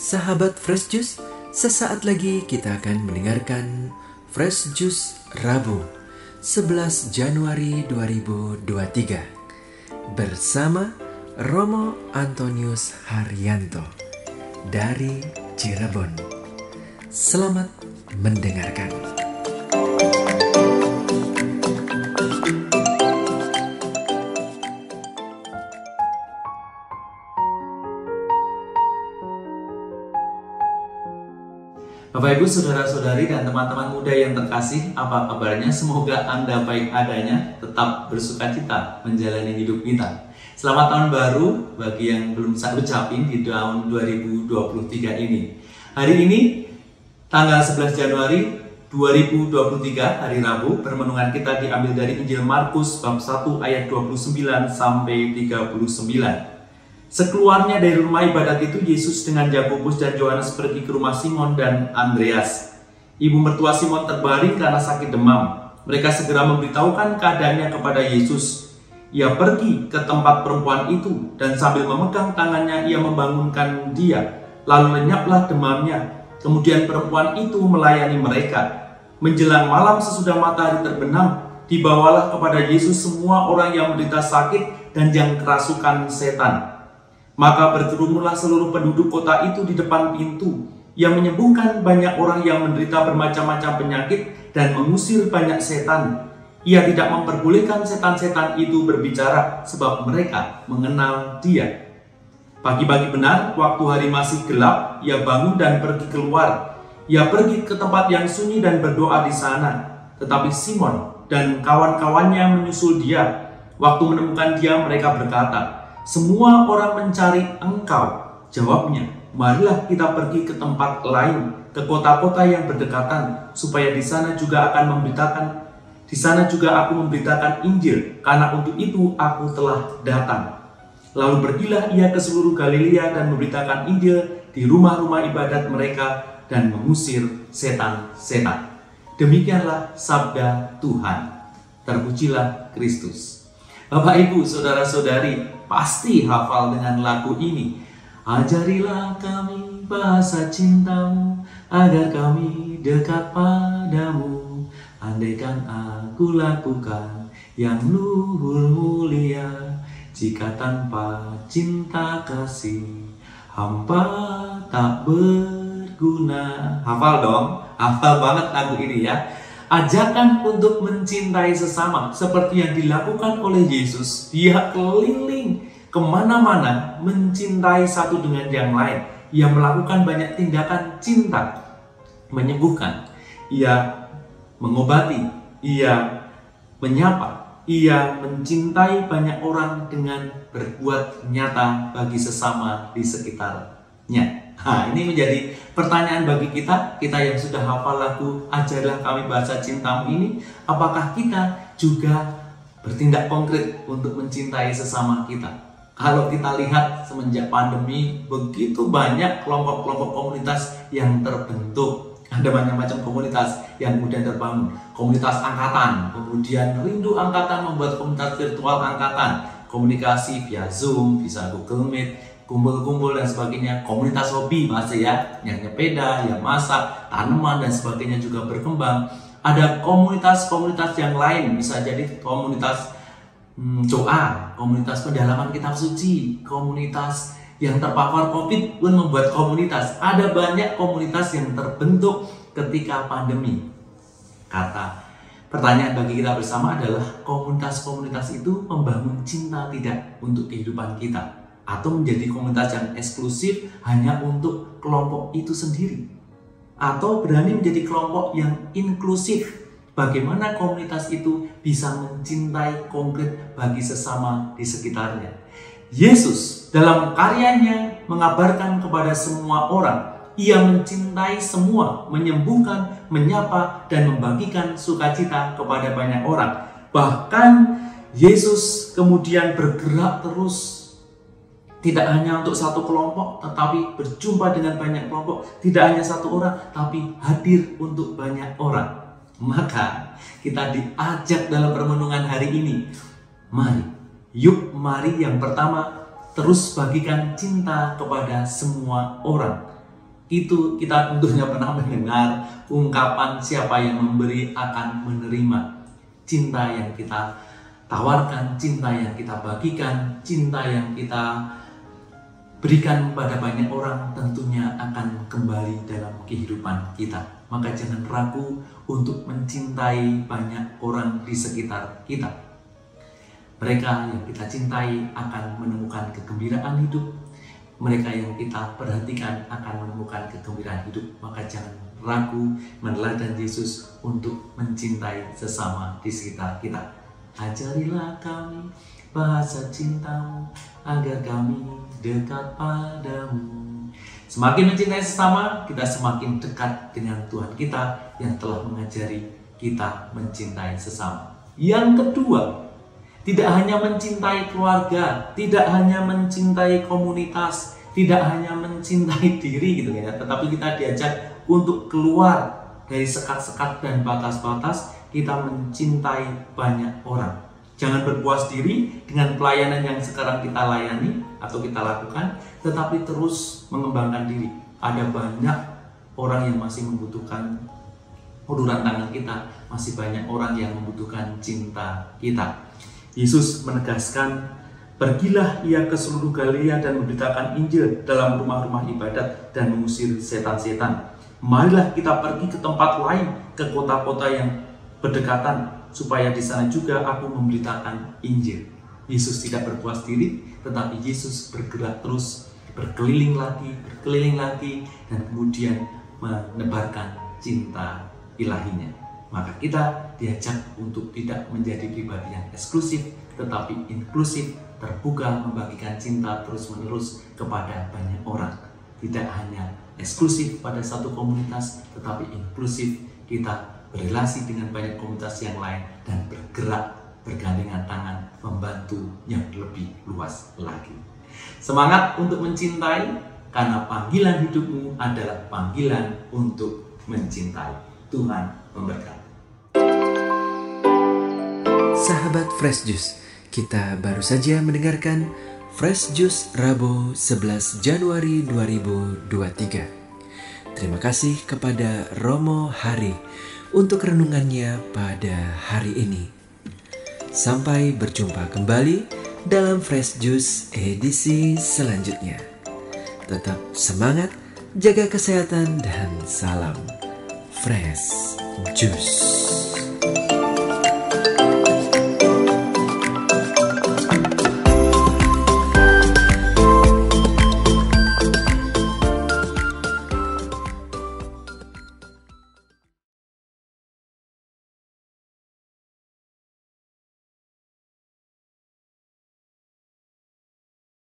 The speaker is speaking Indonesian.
Sahabat Fresh Juice, sesaat lagi kita akan mendengarkan Fresh Juice Rabu 11 Januari 2023 bersama Romo Antonius Haryanto dari Cirebon. Selamat mendengarkan. Bapak Ibu, saudara-saudari dan teman-teman muda yang terkasih, apa kabarnya? Semoga Anda baik adanya, tetap bersuka cita menjalani hidup kita. Selamat tahun baru bagi yang belum saya ucapin di tahun 2023 ini. Hari ini, tanggal 11 Januari 2023, hari Rabu, permenungan kita diambil dari Injil Markus bab 1 ayat 29 sampai 39. Sekeluarnya dari rumah ibadat itu, Yesus dengan Yakobus dan Yohanes pergi ke rumah Simon dan Andreas. Ibu mertua Simon terbaring karena sakit demam. Mereka segera memberitahukan keadaannya kepada Yesus. Ia pergi ke tempat perempuan itu dan sambil memegang tangannya ia membangunkan dia. Lalu lenyaplah demamnya. Kemudian perempuan itu melayani mereka. Menjelang malam sesudah matahari terbenam, dibawalah kepada Yesus semua orang yang menderita sakit dan yang kerasukan setan maka berkerumunlah seluruh penduduk kota itu di depan pintu, yang menyembuhkan banyak orang yang menderita bermacam-macam penyakit dan mengusir banyak setan. Ia tidak memperbolehkan setan-setan itu berbicara sebab mereka mengenal dia. Pagi-pagi benar, waktu hari masih gelap, ia bangun dan pergi keluar. Ia pergi ke tempat yang sunyi dan berdoa di sana. Tetapi Simon dan kawan-kawannya menyusul dia. Waktu menemukan dia, mereka berkata, semua orang mencari engkau. Jawabnya, marilah kita pergi ke tempat lain, ke kota-kota yang berdekatan, supaya di sana juga akan memberitakan di sana juga aku memberitakan Injil, karena untuk itu aku telah datang. Lalu pergilah ia ke seluruh Galilea dan memberitakan Injil di rumah-rumah ibadat mereka dan mengusir setan-setan. Demikianlah sabda Tuhan. Terpujilah Kristus. Bapak, Ibu, saudara-saudari, pasti hafal dengan lagu ini. Ajarilah kami bahasa cintamu agar kami dekat padamu. Andaikan aku lakukan yang luhur mulia, jika tanpa cinta kasih hampa tak berguna. Hafal dong, hafal banget lagu ini ya. Ajakan untuk mencintai sesama seperti yang dilakukan oleh Yesus. Dia keliling ke mana-mana mencintai satu dengan yang lain. Ia melakukan banyak tindakan cinta, menyembuhkan, ia mengobati, ia menyapa, ia mencintai banyak orang dengan berbuat nyata bagi sesama di sekitarnya. Nah, ini menjadi pertanyaan bagi kita, kita yang sudah hafal lagu Ajarlah Kami Bahasa Cintamu ini, apakah kita juga bertindak konkret untuk mencintai sesama kita? Kalau kita lihat semenjak pandemi, begitu banyak kelompok-kelompok komunitas yang terbentuk. Ada banyak macam komunitas yang kemudian terbangun. Komunitas angkatan, kemudian rindu angkatan membuat komunitas virtual angkatan. Komunikasi via Zoom, bisa Google Meet, kumpul-kumpul dan sebagainya, komunitas hobi masih ya, yang nyepeda, yang masak, tanaman dan sebagainya juga berkembang. Ada komunitas-komunitas yang lain, bisa jadi komunitas hmm, doa, komunitas pendalaman kitab suci, komunitas yang terpapar COVID pun membuat komunitas. Ada banyak komunitas yang terbentuk ketika pandemi. Kata pertanyaan bagi kita bersama adalah komunitas-komunitas itu membangun cinta tidak untuk kehidupan kita atau menjadi komunitas yang eksklusif hanya untuk kelompok itu sendiri. Atau berani menjadi kelompok yang inklusif. Bagaimana komunitas itu bisa mencintai konkret bagi sesama di sekitarnya? Yesus dalam karyanya mengabarkan kepada semua orang ia mencintai semua, menyembuhkan, menyapa, dan membagikan sukacita kepada banyak orang. Bahkan Yesus kemudian bergerak terus tidak hanya untuk satu kelompok, tetapi berjumpa dengan banyak kelompok. Tidak hanya satu orang, tapi hadir untuk banyak orang. Maka kita diajak dalam permenungan hari ini. Mari, yuk mari yang pertama terus bagikan cinta kepada semua orang. itu kita tentunya pernah mendengar ungkapan siapa yang memberi akan menerima cinta yang kita tawarkan, cinta yang kita bagikan, cinta yang kita berikan pada banyak orang tentunya akan kembali dalam kehidupan kita. Maka jangan ragu untuk mencintai banyak orang di sekitar kita. Mereka yang kita cintai akan menemukan kegembiraan hidup, mereka yang kita perhatikan akan menemukan kegembiraan hidup. Maka jangan ragu meneladan Yesus untuk mencintai sesama di sekitar kita. Ajarilah kami bahasa cintamu agar kami dekat padamu. Semakin mencintai sesama, kita semakin dekat dengan Tuhan kita yang telah mengajari kita mencintai sesama. Yang kedua, tidak hanya mencintai keluarga, tidak hanya mencintai komunitas, tidak hanya mencintai diri gitu ya, tetapi kita diajak untuk keluar dari sekat-sekat dan batas-batas, kita mencintai banyak orang. Jangan berpuas diri dengan pelayanan yang sekarang kita layani atau kita lakukan, tetapi terus mengembangkan diri. Ada banyak orang yang masih membutuhkan uluran tangan kita, masih banyak orang yang membutuhkan cinta kita. Yesus menegaskan, Pergilah ia ke seluruh Galilea dan memberitakan Injil dalam rumah-rumah ibadat dan mengusir setan-setan. Marilah kita pergi ke tempat lain, ke kota-kota yang berdekatan, supaya di sana juga aku memberitakan Injil. Yesus tidak berpuas diri, tetapi Yesus bergerak terus, berkeliling lagi, berkeliling lagi, dan kemudian menebarkan cinta ilahinya maka kita diajak untuk tidak menjadi pribadi yang eksklusif, tetapi inklusif, terbuka, membagikan cinta terus-menerus kepada banyak orang. Tidak hanya eksklusif pada satu komunitas, tetapi inklusif kita berrelasi dengan banyak komunitas yang lain dan bergerak bergandengan tangan membantu yang lebih luas lagi. Semangat untuk mencintai karena panggilan hidupmu adalah panggilan untuk mencintai. Tuhan memberkati. Sahabat Fresh Juice, kita baru saja mendengarkan Fresh Juice Rabu 11 Januari 2023. Terima kasih kepada Romo Hari untuk renungannya pada hari ini. Sampai berjumpa kembali dalam Fresh Juice edisi selanjutnya. Tetap semangat, jaga kesehatan dan salam Fresh Juice.